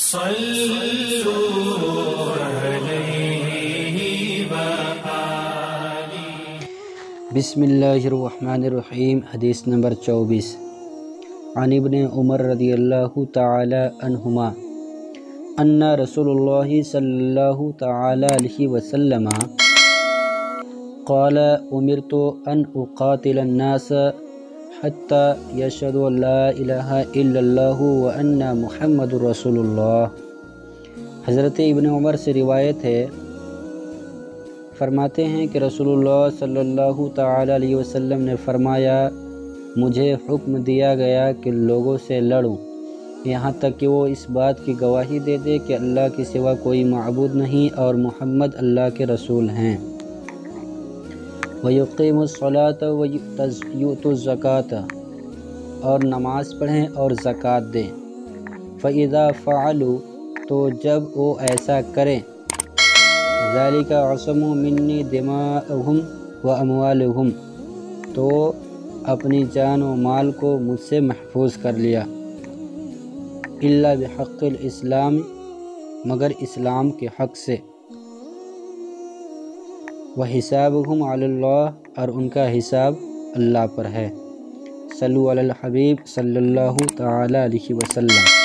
صلوا عليه بسم الله الرحمن الرحيم حديث نمبر 24 عن ابن عمر رضي الله تعالى عنهما أن رسول الله صلى الله تعالى عليه وسلم قال أمرت أن أقاتل الناس حتى يشهدوا لا الہ الا اللہ وان محمد رسول اللہ حضرت ابن عمر سے روایت ہے، فرماتے ہیں کہ رسول اللہ صلی اللہ تعالی علیہ وسلم نے فرمایا، مجھے حکم دیا گیا کہ لوگوں سے لڑوں۔ یہاں تک کہ وہ اس بات کی گواہی دے دے کہ اللہ کی سوا کوئی معبود نہیں اور محمد اللہ کے رسول ہیں۔ وَيُقِيمُ الصَّلَاةَ وَيُؤْتُ الزَّكَاةَ اور نماز پڑھیں اور زکوٰۃ دیں۔ فَإِذَا فَعَلُوا تو جب وہ ایسا کریں۔ ذالک عصم منی دماءہم و اموالہم تو اپنی جان و مال کو مجھ سے محفوظ کر لیا۔ اللہ بحق الاسلام مگر اسلام کے حق سے۔ وہ حساب ہم اللہ اور ان کا حساب اللہ پر ہے۔ صلو علی الحبیب صلی اللہ تعالی علیہ وسلم۔